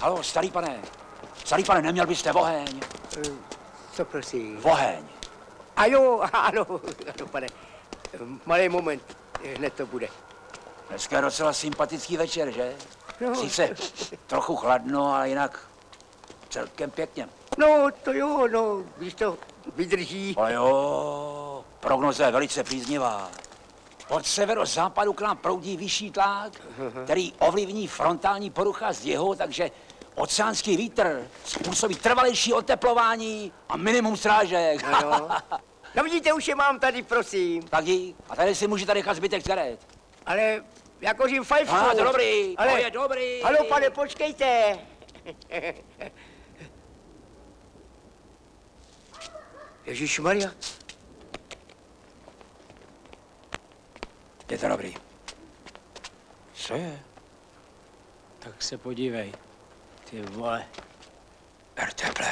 Halo, starý pane. Starý pane, neměl byste oheň? Co prosím? Oheň. A jo, ano, ano, pane. Malý moment, hned to bude. Dneska je docela sympatický večer, že? No. Sice trochu chladno, ale jinak celkem pěkně. No, to jo, no, víš to, vydrží. Ale jo, prognoza je velice příznivá. Od severozápadu k nám proudí vyšší tlak, který ovlivní frontální porucha z jihu, takže oceánský vítr způsobí trvalejší oteplování a minimum srážek. Ano. No vidíte, už je mám tady, prosím. tak dík. A tady si můžete nechat zbytek cigaret. Ale já kořím fajfku. A, to dobrý, Ale, to je dobrý. Halo, pane, počkejte. Ježíš Maria. Je to dobrý. Co je? Tak se podívej. Ty vole. Ber teple.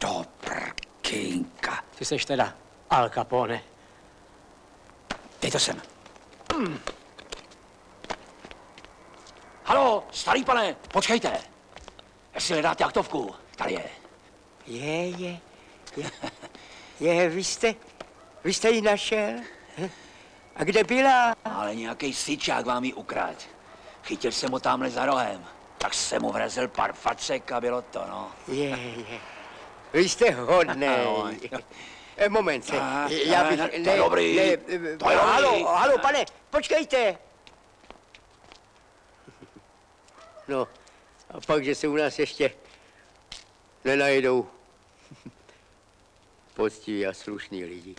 Do prkínka. Ty seš teda Al Capone. Dej to sem. Hmm. Halo, starý pane, počkejte. Jestli nedáte aktovku, tady je. Je, je, je, je, vy jste, vy jste ji našel? A kde byla? Ale nějaký syčák vám ji ukrát. Chytil jsem ho tamhle za rohem. Tak jsem mu vrazil pár facek a bylo to, no. Je, je. Vy jste hodný. Eh, Moment, se. Ah, já ne, bych... ne, to je dobrý, Ne, to je eh, halo, halo, pane, počkejte. No, a pak, že se u nás ještě nenajdou poctiví a slušní lidi.